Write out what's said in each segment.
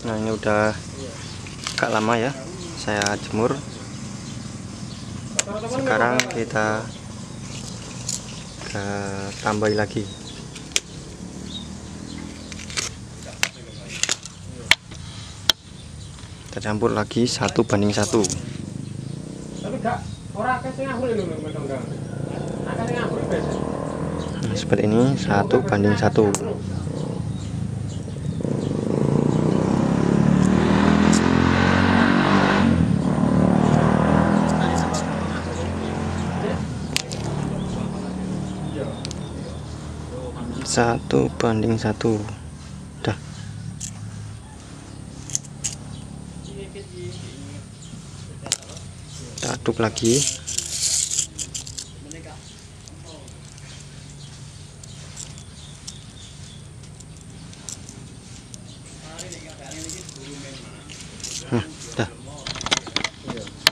nah ini udah agak lama ya saya jemur. Sekarang kita ke tambahi lagi. Kita campur lagi satu banding satu. Nah, seperti ini satu banding satu satu banding satu. Dah. Kita aduk lagi. Hmm, dah.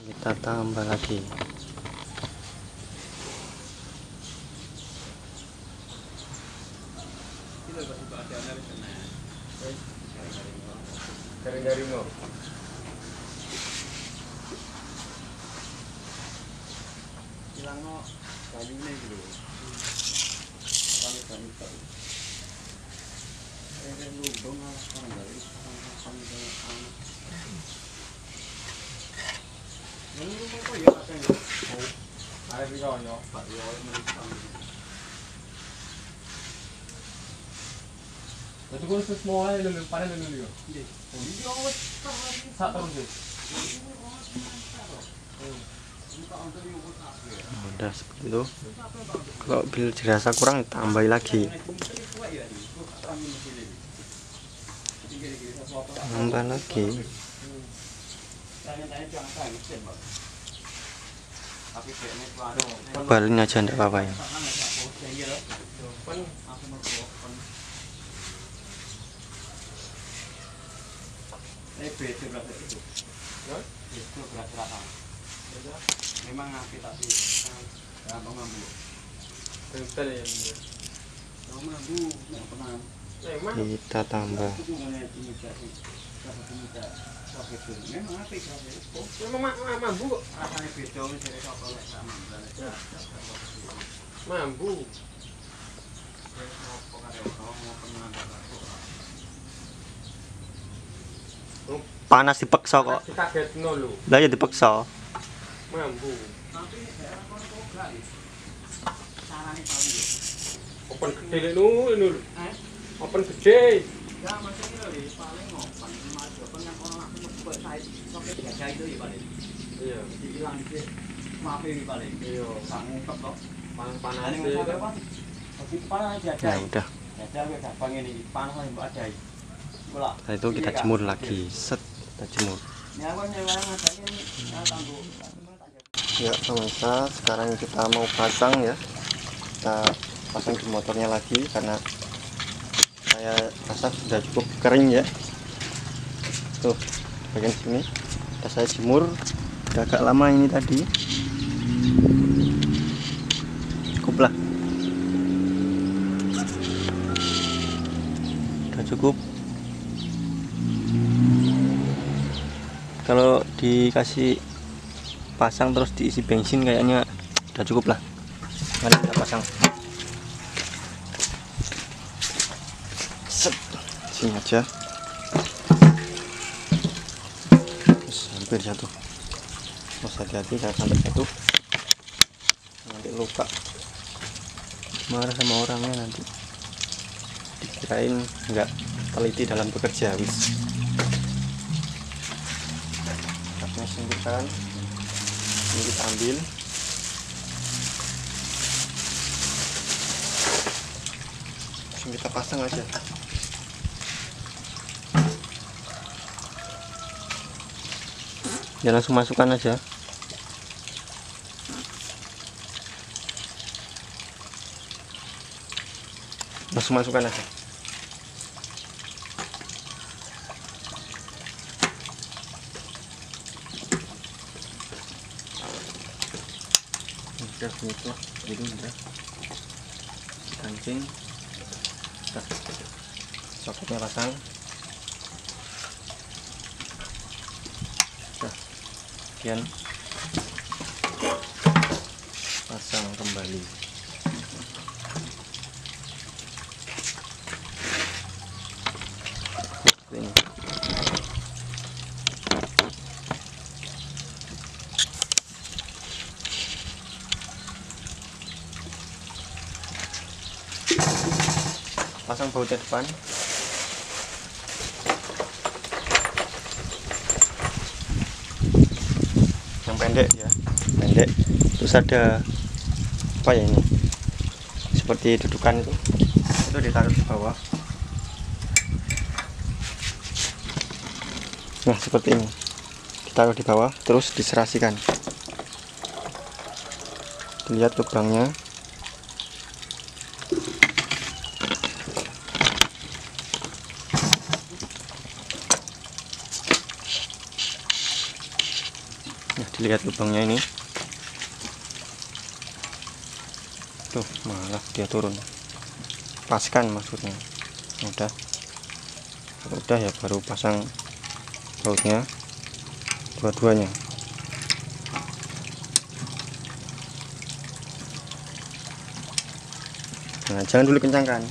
Kita tambah lagi よ。こちらのラビネグル食べたみたいえー、でもどんな感じだいい感じだな飲み物と言わせんよあれ違うよあれ違うよ Nanti gue nulis semua orang yang lu paling lu lu. Jadi, Sak udah seperti itu. Kalau bil dirasa kurang tambahi lagi. Tambah lagi. Balin aja enggak apa-apa ya Ini beda berarti itu. Itu berat-beratan. Memang ngapi tapi mampu. ya. Kamu mampu, nggak pernah. Emang kita tambah. Itu ngomongnya panas dipaksa kok lah ya dipaksa Mambu. Open gede. Open gede. Ya, maksudnya lho, paling kan yang orang aku buat saya, sampai gajah itu ya paling, Iya. maaf ini paling, Iya. kok. Panas-panas Ini sih. masalah apa? Begitu panas ya udah gampang ini, panas ada. Setelah itu kita jemur lagi. Set kita jemur. Ya ya pemirsa sekarang kita mau pasang ya. Kita pasang di motornya lagi karena saya rasa sudah cukup kering ya. Tuh bagian sini. Udah saya jemur. Udah agak lama ini tadi. Cukup lah. Udah cukup kalau dikasih pasang terus diisi bensin kayaknya udah cukup lah. Mari kita pasang. Set. Sini aja. Terus, hampir jatuh. Harus hati-hati jangan sampai jatuh. Nanti luka. Marah sama orangnya nanti. Dikirain nggak teliti dalam bekerja wis Singkirkan ini kita ambil. Langsung kita pasang aja. Ya langsung masukkan aja. Langsung masukkan aja udah gitu gitu udah. Kancing soketnya pasang. Udah sekian. Pasang bautnya depan. Yang pendek ya. Pendek. Terus ada apa ya ini? Seperti dudukan itu. Itu ditaruh di bawah. Nah seperti ini. Ditaruh di bawah terus diserasikan. Lihat lubangnya Dilihat lubangnya ini. Tuh, malah dia turun. Paskan maksudnya. Udah. Udah ya baru pasang bautnya dua-duanya. Nah, jangan dulu kencangkan.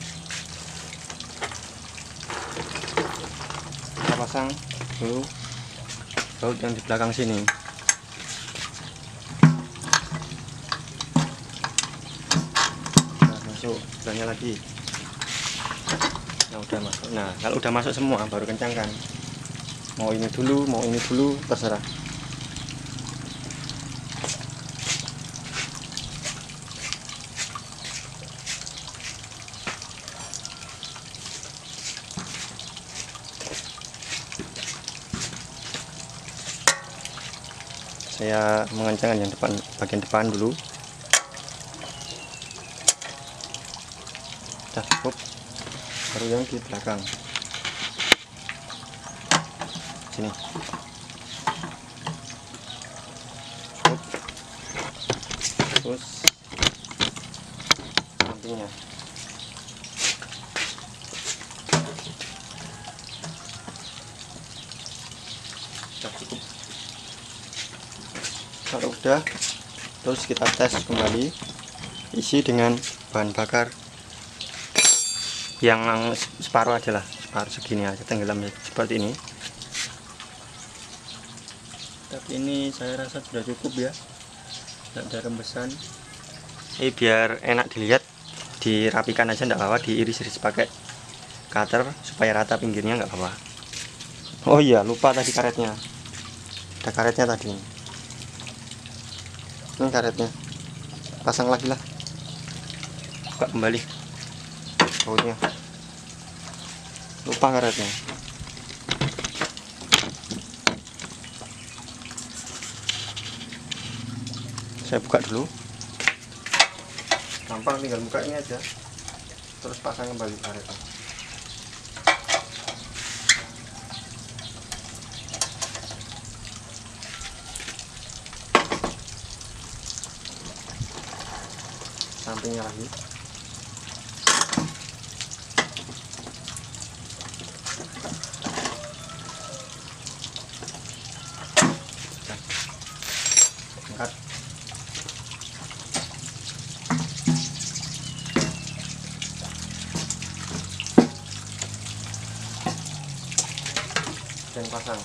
Kita pasang dulu baut yang di belakang sini. Nah, masuk belakangnya lagi. Nah udah masuk. Nah kalau udah masuk semua baru kencangkan mau ini dulu mau ini dulu terserah. Saya mengencangkan yang depan bagian depan dulu sudah cukup baru yang di belakang. Sini. Terus. Sampingnya sudah cukup. Kalau udah terus kita tes kembali isi dengan bahan bakar yang separuh aja lah separuh segini aja tenggelam ya, seperti ini. Tapi ini saya rasa sudah cukup ya. Tidak ada rembesan. Ini biar enak dilihat dirapikan aja tidak apa-apa diiris-iris pakai cutter supaya rata pinggirnya nggak apa-apa. Oh iya lupa tadi karetnya. Ada karetnya tadi. Ini karetnya. Pasang lagi lah. Buka kembali bautnya lupa karetnya. Saya buka dulu. Gampang tinggal buka ini aja. Terus pasang kembali karetnya. Sampingnya lagi angkat dan pasang.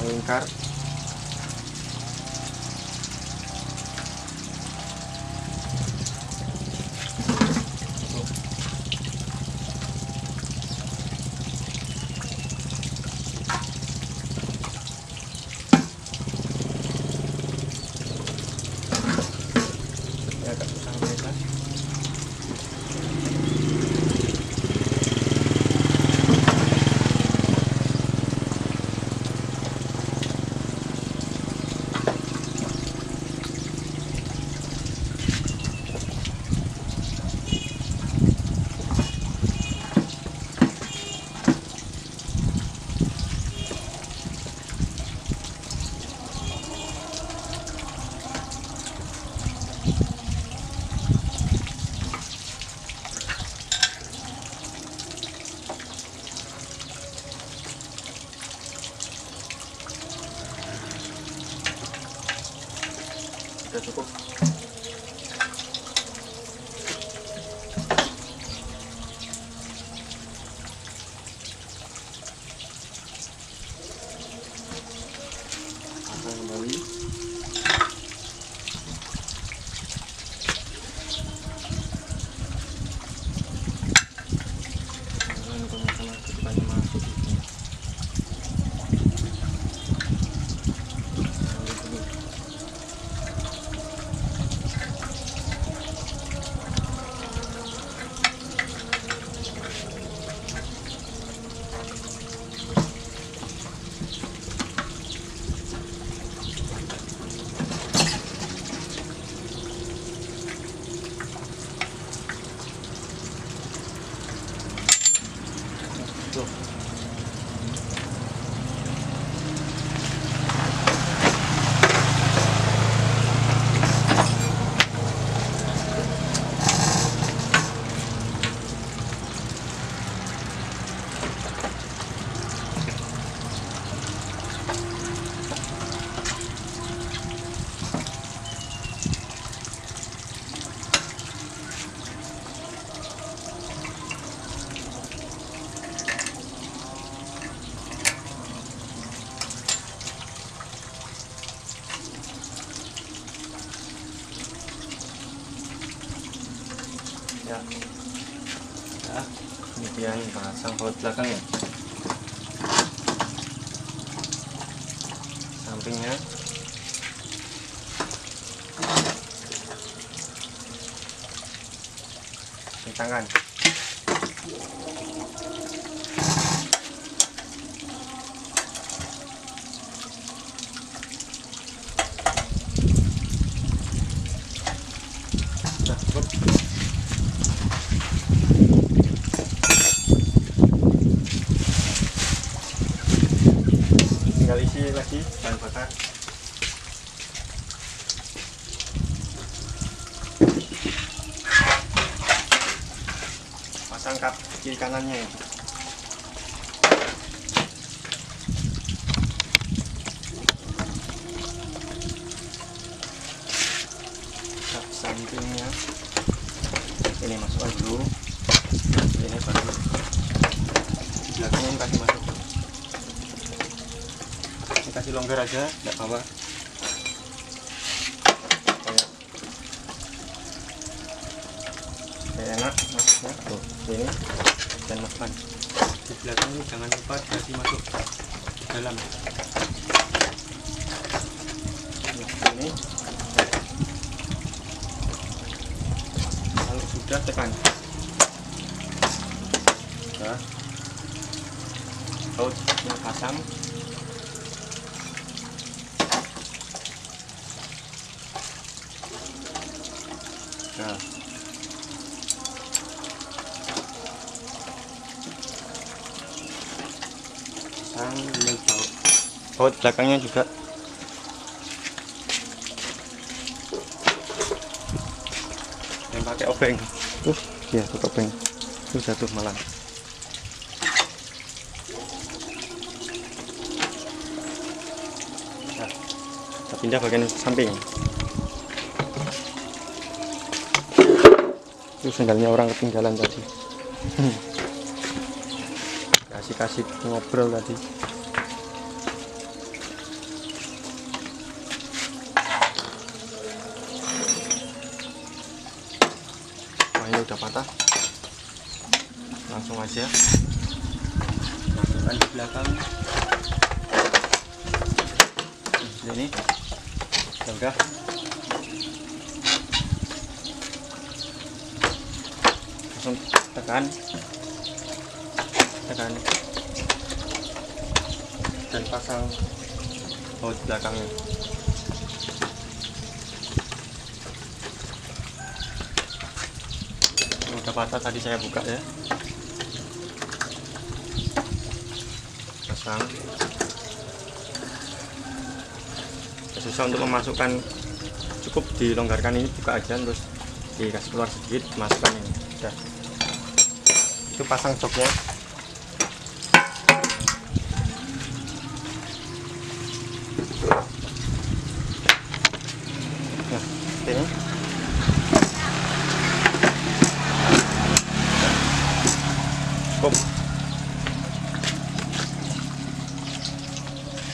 Melingkar kemudian pasang baut belakangnya sampingnya. Kencangkan Nah, cukup. Lagi. Bahan bakar. Pasang kap kiri kanannya ya. sampingnya. Ini masukkan dulu. Ini baru belakangnya kasih masuk kasih longgar aja tidak apa kayak kayak enak masuknya. Tuh ini dan makan. Di belakang ini jangan lupa dikasih masuk di dalam. Nah ini kalau sudah tekan. Sudah. Pasang. Nah. Sambil baut. Baut belakangnya juga. Yang pakai obeng. Tuh, iya tuh obeng. Tuh jatuh malah. Nah, kita pindah bagian samping. itu sendalnya orang ketinggalan tadi kasih kasih ngobrol tadi Wah ini udah patah langsung aja. Masukkan di belakang. Ini. Ya udah. Langsung tekan. Tekan. Dan pasang baut belakangnya. Udah patah tadi saya buka ya Ya, susah untuk memasukkan cukup dilonggarkan ini buka aja terus dikasih keluar sedikit masukkan ini. Udah. Itu pasang joknya nah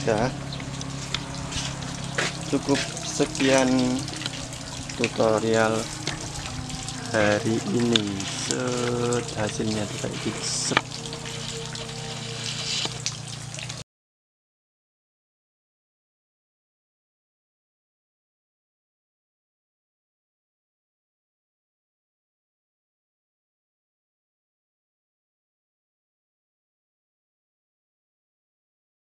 ya cukup sekian tutorial hari ini set hasilnya gitu Set.